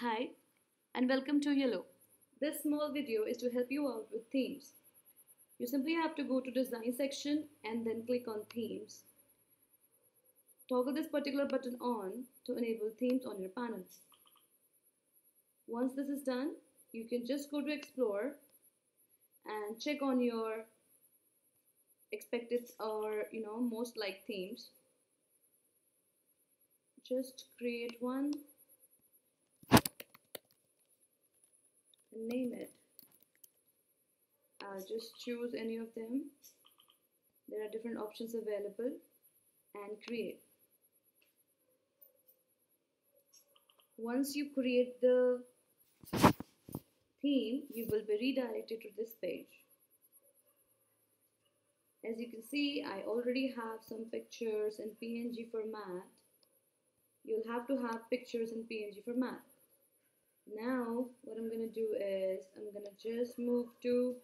Hi and welcome to Yelo. This small video is to help you out with themes. You simply have to go to design section and then click on themes. Toggle this particular button on to enable themes on your panels. Once this is done, you can just go to explore and check on your expected or you know most like themes. Just create one and name it. I'll just choose any of them. There are different options available and create. Once you create the theme, you will be redirected to this page. As you can see, I already have some pictures in PNG format. You'll have to have pictures in PNG format. To do is, I'm to just move to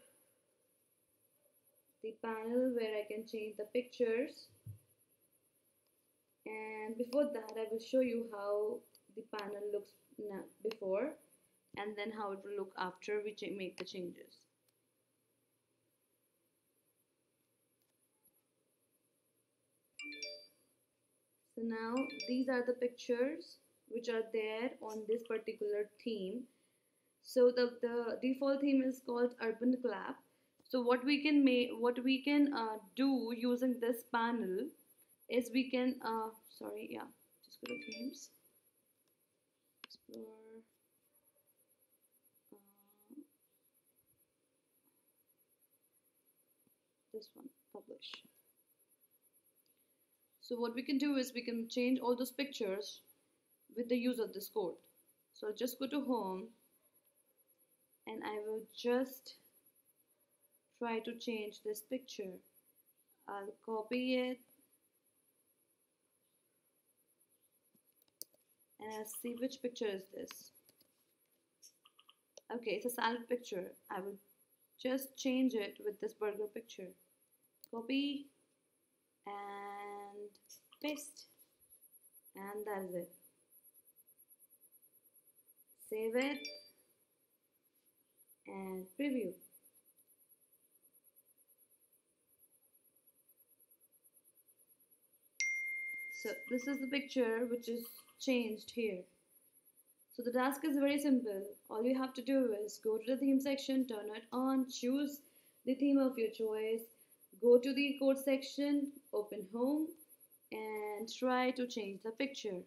the panel where I can change the pictures. And before that, I will show you how the panel looks before and then how it will look after we make the changes. So now these are the pictures which are there on this particular theme. So the, the default theme is called Urban Clap. So what we can make, what we can uh, do using this panel is we can, uh, sorry, yeah, just go to themes, explore, uh, this one, publish. So what we can do is we can change all those pictures with the use of this code. So just go to home and I will just try to change this picture. I'll copy it and I'll see which picture is this. Okay, it's a salad picture. I will just change it with this burger picture. Copy and paste and that's it save it and preview. So this is the picture which is changed here. So the task is very simple. All you have to do is go to the theme section turn it on choose the theme of your choice go to the code section open home and try to change the picture.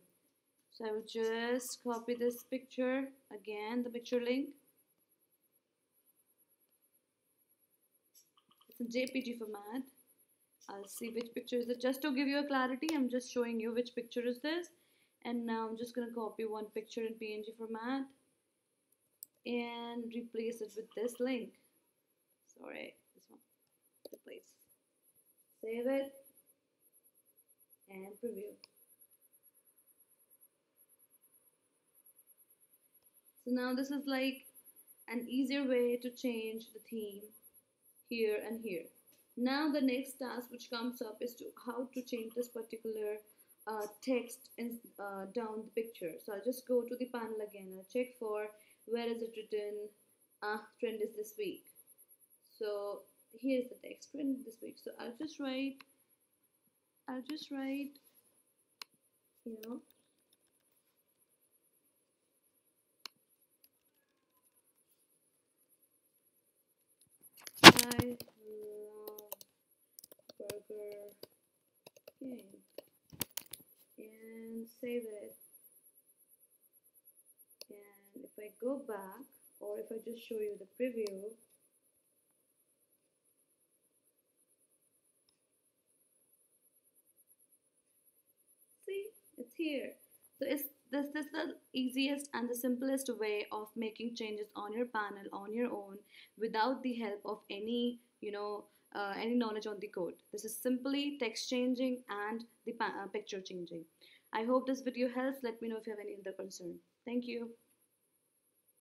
So I will just copy this picture again the picture link JPG format I'll see which picture is it. Just to give you a clarity I'm just showing you which picture is this. And now I'm just gonna copy one picture in PNG format and replace it with this link. Sorry this one. Replace. Save it and preview. So now this is like an easier way to change the theme here and here. Now the next task which comes up is to how to change this particular uh, text in, uh, down the picture. So I'll just go to the panel again. I'll check for where is it written. Ah, trend is this week. So here's the text trend this week. So I'll just write I'll just write, you know, I Burger King and save it. And if I go back or if I just show you the preview, see, it's here so it's this is the easiest and the simplest way of making changes on your panel on your own without the help of any you know uh, any knowledge on the code. This is simply text changing and the uh, picture changing. I hope this video helps. Let me know if you have any other concern. Thank you